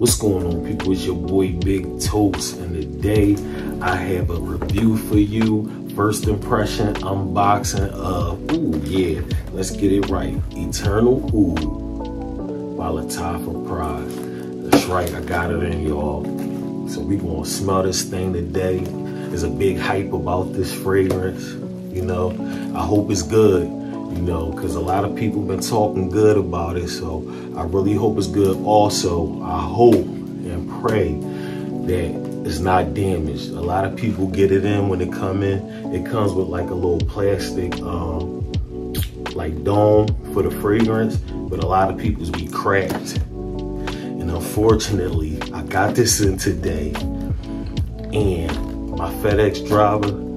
What's going on, people? It's your boy Big Toast, and today I have a review for you. First impression unboxing of, ooh, yeah, let's get it right. Eternal Oud by Lattafa Pride. That's right, I got it in, y'all. So we gonna smell this thing today. There's a big hype about this fragrance, you know. I hope it's good you know, because a lot of people been talking good about it. So I really hope it's good. Also, I hope and pray that it's not damaged. A lot of people get it in when it come in. It comes with like a little plastic, um, like dome for the fragrance, but a lot of people's be cracked. And unfortunately, I got this in today, and my FedEx driver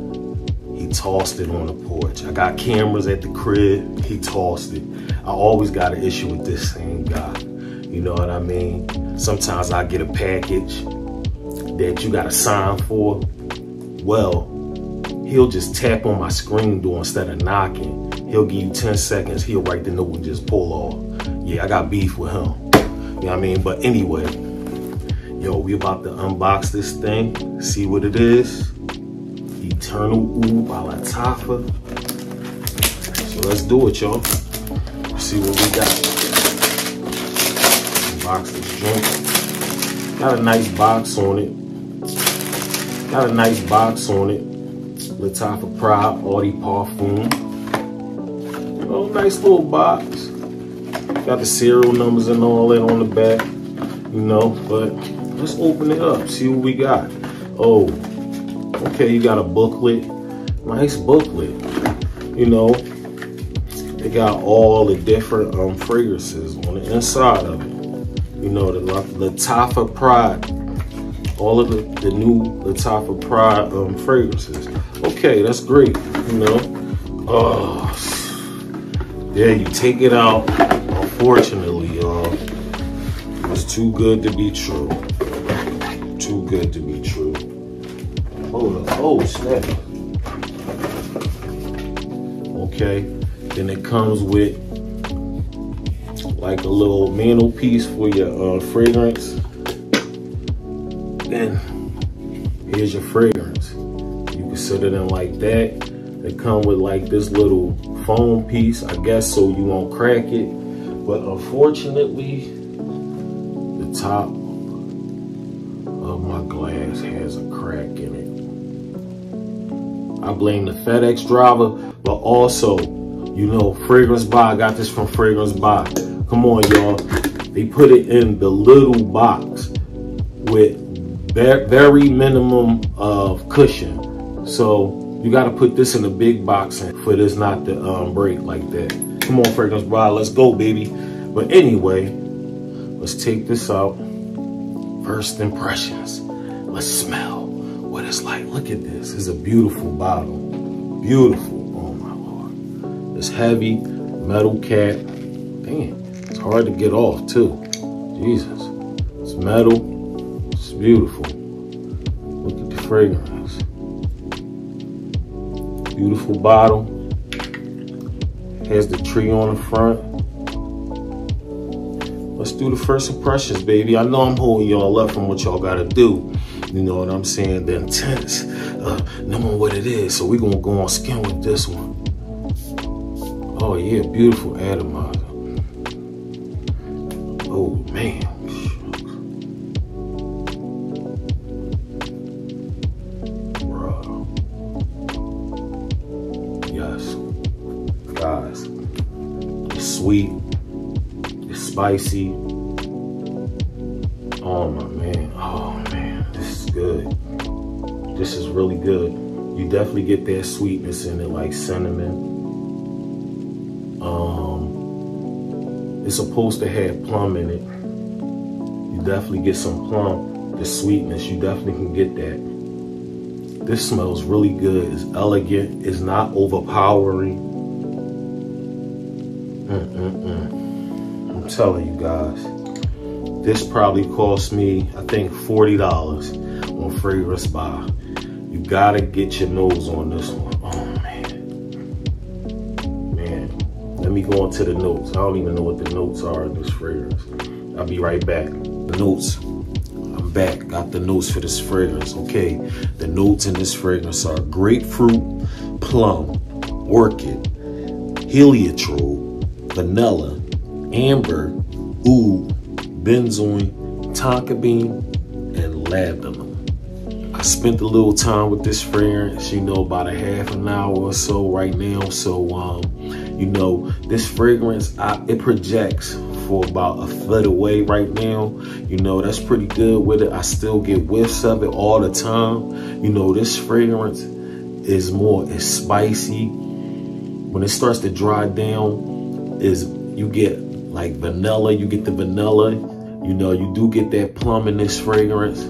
tossed it on the porch. I got cameras at the crib. He tossed it. I always got an issue with this same guy. You know what I mean? Sometimes I get a package that you got to sign for. Well, he'll just tap on my screen door instead of knocking. He'll give you 10 seconds. He'll write the note and just pull off. Yeah, I got beef with him. You know what I mean? But anyway, yo, we about to unbox this thing, see what it is. Eternal by Lattafa. So let's do it, y'all. See what we got. Box. Got a nice box on it. Got a nice box on it. Lattafa Pride Eau de Parfum. Oh, nice little box. Got the serial numbers and all that on the back. You know, but let's open it up, see what we got. Oh, Okay, you got a booklet. Nice booklet. You know, they got all the different um, fragrances on the inside of it. You know, the Lattafa Pride. All of the, the new Lattafa Pride um, fragrances. Okay, that's great. You know. Oh, yeah, you take it out. Unfortunately, y'all, it's too good to be true. Too good to be true. Hold up. Oh, snap. Okay. Then it comes with like a little mantelpiece for your uh, fragrance. Then here's your fragrance. You can set it in like that. They come with like this little foam piece, I guess, so you won't crack it. But unfortunately, the top I blame the FedEx driver, but also, you know, FragranceBuy. I got this from FragranceBuy. Come on, y'all. They put it in the little box with very minimum of cushion. So you got to put this in a big box for this not to um, break like that. Come on, FragranceBuy. Let's go, baby. But anyway, let's take this out. First impressions. Let's smell what it's like. Look at this. It's a beautiful bottle. Beautiful. Oh my lord. It's heavy, metal cap. Damn, it's hard to get off too. Jesus. It's metal. It's beautiful. Look at the fragrance. Beautiful bottle. Has the tree on the front. Let's do the first impressions, baby. I know I'm holding y'all up from what y'all gotta do. You know what I'm saying? The intense, uh, knowing what it is. So we're gonna go on skin with this one. Oh yeah, beautiful atomizer. Oh man. Yes. Guys. It's sweet. It's spicy. Oh my man. This is really good. You definitely get that sweetness in it, like cinnamon. Um, it's supposed to have plum in it. You definitely get some plum, the sweetness. You definitely can get that. This smells really good. It's elegant. It's not overpowering. Mm -mm -mm. I'm telling you guys. This probably cost me, I think, $40 on FragranceBuy. Gotta get your nose on this one. Oh man. Man. Let me go into the notes. I don't even know what the notes are in this fragrance. I'll be right back. The notes. I'm back, got the notes for this fragrance, okay? The notes in this fragrance are grapefruit, plum, orchid, heliotrope, vanilla, amber, oud, benzoin, tonka bean, and labdanum. I spent a little time with this fragrance, you know, about a half an hour or so right now. So, um, you know, this fragrance, I, it projects for about a foot away right now. You know, that's pretty good with it. I still get whiffs of it all the time. You know, this fragrance is more, it's spicy. When it starts to dry down, is you get like vanilla, you get the vanilla. You know, you do get that plum in this fragrance.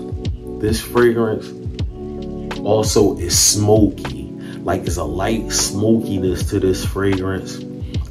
This fragrance also is smoky. Like it's a light smokiness to this fragrance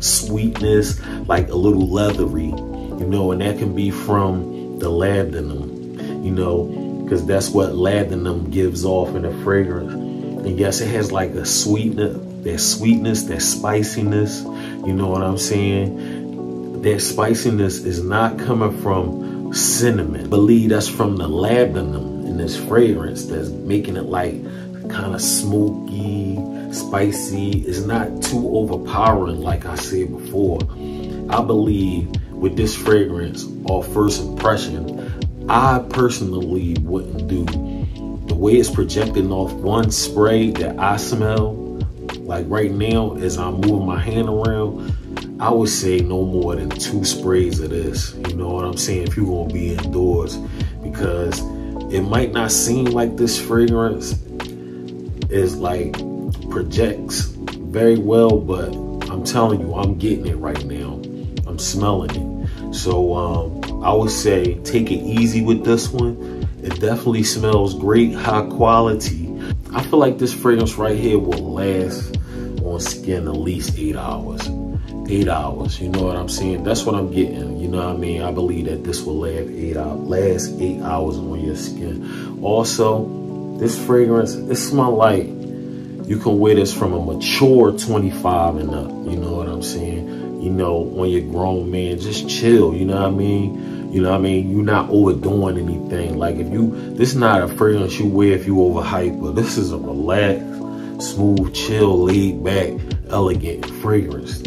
sweetness, like a little leathery, you know, and that can be from the labdanum, you know, because that's what labdanum gives off in a fragrance. And yes, it has like a sweetness, that sweetness, that spiciness, you know what I'm saying? That spiciness is not coming from cinnamon. I believe that's from the labdanum in this fragrance that's making it like kind of smoky, spicy. It's not too overpowering, like I said before. I believe with this fragrance, or first impression, I personally wouldn't do the way it's projecting off one spray that I smell. Like right now, as I'm moving my hand around, I would say no more than two sprays of this. You know what I'm saying? If you're gonna be indoors, because it might not seem like this fragrance is like projects very well, but I'm telling you, I'm getting it right now. I'm smelling it. So um, I would say take it easy with this one. It definitely smells great, high quality. I feel like this fragrance right here will last on skin at least eight hours. Eight hours, you know what I'm saying? That's what I'm getting, you know what I mean? I believe that this will last eight hours, last eight hours on your skin. Also, this fragrance, it smells like you can wear this from a mature 25 and up. You know what I'm saying? You know, when you're grown man, just chill. You know what I mean? You know what I mean? You're not overdoing anything. Like if you, this is not a fragrance you wear if you overhype, but this is a relaxed, smooth, chill, laid back, elegant fragrance.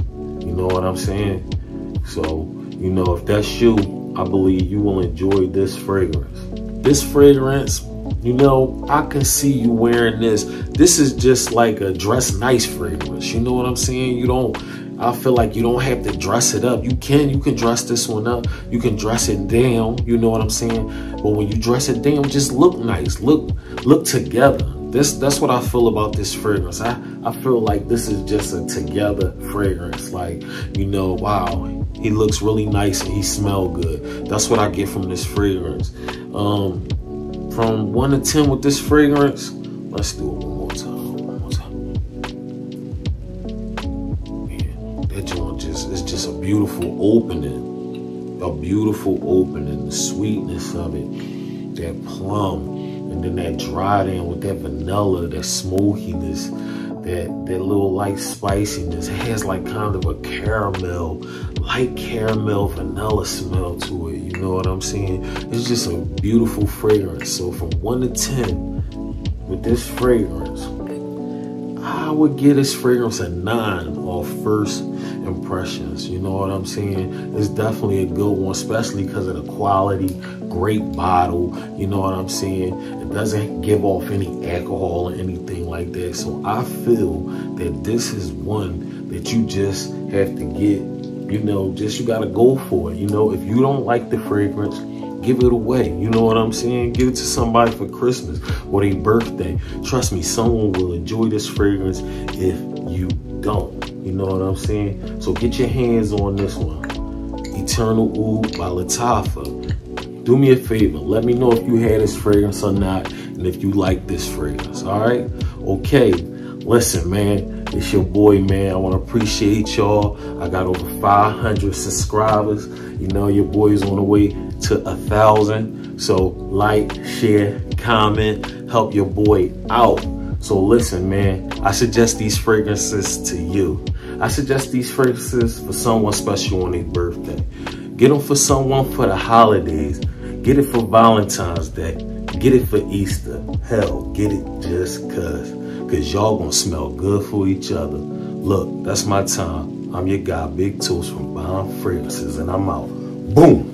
Know what I'm saying? So, you know, if that's you, I believe you will enjoy this fragrance. This fragrance you know, I can see you wearing this. This is just like a dress nice fragrance. You know what I'm saying? You don't, I feel like you don't have to dress it up. You can, you can dress this one up. You can dress it down. You know what I'm saying? But when you dress it down, just look nice. Look, look together. This, that's what I feel about this fragrance. I, I feel like this is just a together fragrance. Like, you know, wow, he looks really nice and he smell good. That's what I get from this fragrance. Um, from one to 10 with this fragrance, let's do it one more time. That just, it's just a beautiful opening. A beautiful opening. The sweetness of it. That plum. And then that dry down with that vanilla, that smokiness that that little light spiciness. Has like kind of a caramel, light caramel vanilla smell to it. You know what I'm saying? It's just a beautiful fragrance. So from one to ten, with this fragrance, would give this fragrance a nine off first impressions. You know what I'm saying? It's definitely a good one, especially because of the quality. Great bottle. You know what I'm saying? It doesn't give off any alcohol or anything like that. So I feel that this is one that you just have to get. You know, just you got to go for it. You know, if you don't like the fragrance, give it away. You know what I'm saying? Give it to somebody for Christmas or their birthday. Trust me, someone will enjoy this fragrance if you don't. You know what I'm saying? So get your hands on this one. Eternal Oud by Lattafa. Do me a favor. Let me know if you had this fragrance or not and if you like this fragrance. All right? Okay. Listen, man. It's your boy, man. I want to appreciate y'all. I got over 500 subscribers. You know, your boy is on the way to a thousand. So like, share, comment, help your boy out. So listen, man, I suggest these fragrances to you. I suggest these fragrances for someone special on their birthday. Get them for someone for the holidays. Get it for Valentine's Day. Get it for Easter. Hell, get it just cuz. Cause y'all gonna smell good for each other. Look, that's my time. I'm your guy, Big Toast from Bomb Fragrances, and I'm out. Boom.